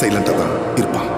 சைலண்டாக தான் இருப்பான்.